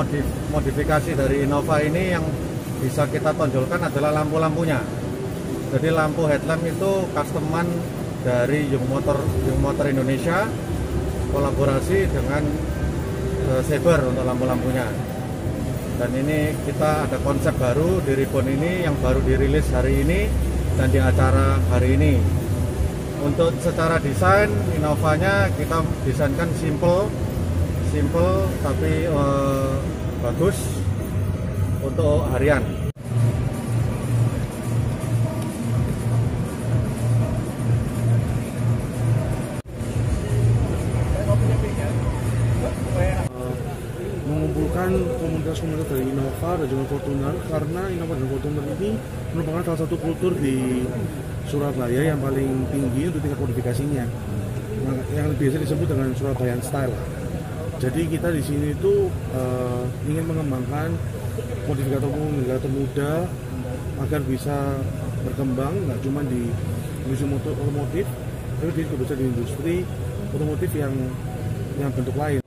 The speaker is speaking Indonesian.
modif modifikasi dari Innova ini yang bisa kita tonjolkan adalah lampu-lampunya. Jadi lampu headlamp itu customan dari Yung Motor Yung Motor Indonesia kolaborasi dengan uh, Saber untuk lampu-lampunya. Dan ini kita ada konsep baru di Ribbon ini yang baru dirilis hari ini dan di acara hari ini. Untuk secara desain Innovanya kita desainkan simple, simple tapi uh, bagus untuk harian. mengumpulkan komunitas-komunitas dari Innova dan juga Fortuner karena Innova dan Fortuner ini merupakan salah satu kultur di Surabaya yang paling tinggi untuk tingkat modifikasinya yang biasa disebut dengan Surabayan style jadi kita di sini itu uh, ingin mengembangkan modifikator-modifikator muda agar bisa berkembang nggak cuma di industri otomotif tapi juga bisa di industri otomotif yang yang bentuk lain